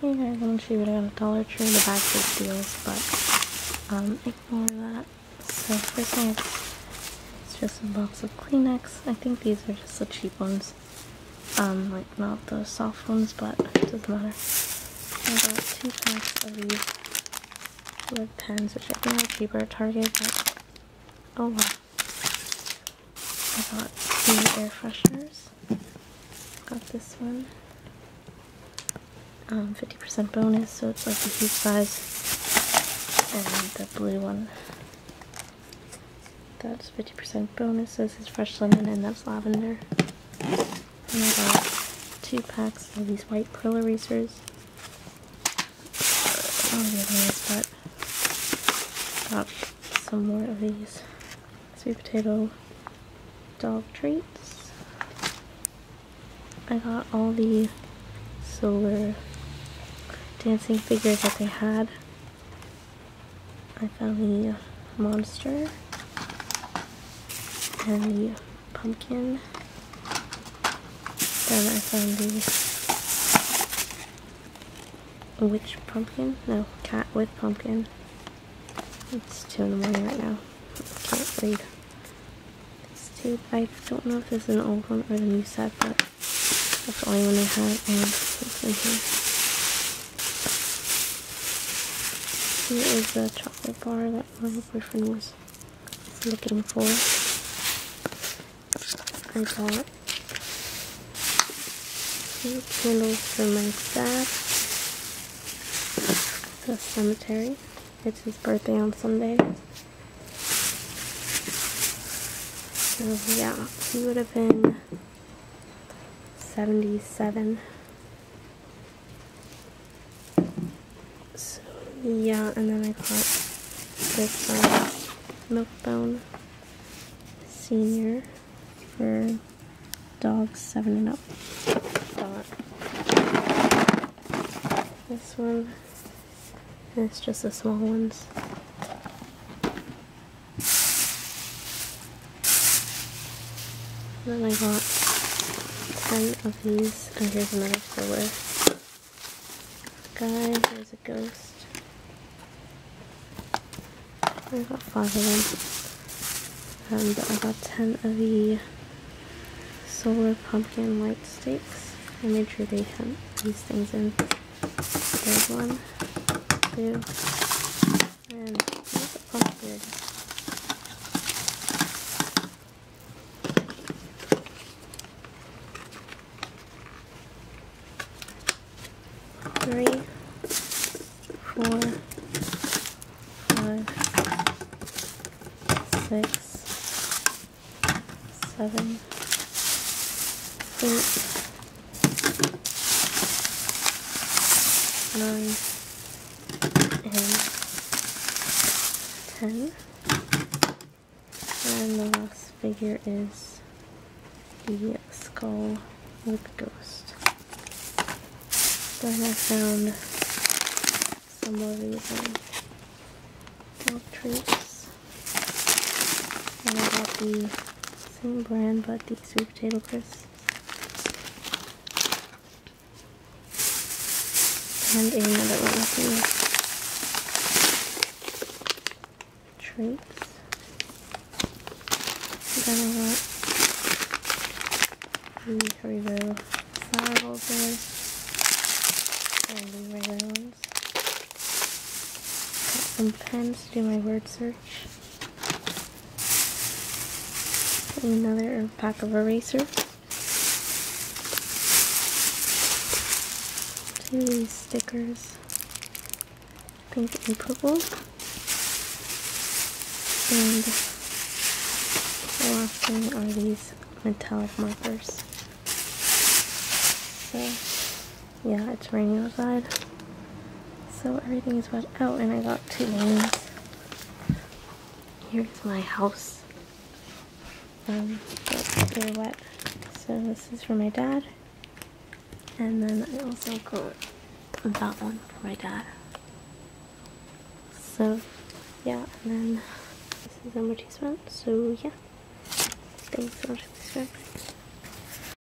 Hey guys, I'm gonna show you what I got at Dollar Tree. The bag says deals, but um, ignore that. So first thing, it's just a box of Kleenex. I think these are just the cheap ones. Um, like not the soft ones, but it doesn't matter. I got two packs of these lip pens, which I think are cheaper at Target, but oh wow. I got two air fresheners. Got this one. Um, 50% bonus, so it's like the huge size. And the blue one. That's 50% bonus. This is fresh lemon and that's lavender. And I got two packs of these white pearl erasers. Oh, other ones, but got some more of these sweet potato dog treats. I got all the solar dancing figures that they had. I found the monster and the pumpkin. Then I found the witch pumpkin. No, cat with pumpkin. It's 2 in the morning right now. I can't read. These two, I don't know if this is an old one or the new set, but that's the only one I had, and it's in here. Here is the chocolate bar that my boyfriend was looking for. I bought candles for my dad. The cemetery. It's his birthday on Sunday. So yeah, he would have been 77. So yeah, and then I got this uh, Milk-Bone Senior for dogs 7 and up. Got this one. It's just the small ones. Then I got 10 of these. And here's another filler. Guy, there's a ghost. I got five of them. Um, and I got 10 of the solar pumpkin light sticks. I made sure they had these things in. There's one, two, and there's a pumpkin. Three, four, five, six, seven, eight, nine, and ten. And the last figure is the skull with ghost. Then I found some more of these dog treats. And I got the same brand but the sweet potato crisps. And another one of these treats. Then I got the Haribo there and the regular ones. Got some pens to do my word search. Another pack of erasers. Two these stickers. Pink and purple. And the last thing are these metallic markers. So yeah, it's raining outside. So everything is wet out and I got two names. Here's my house. Um, they're wet. So this is for my dad. And then I also got that one for my dad. So yeah, and then this is advertisement. So yeah. Thanks so much for subscribing.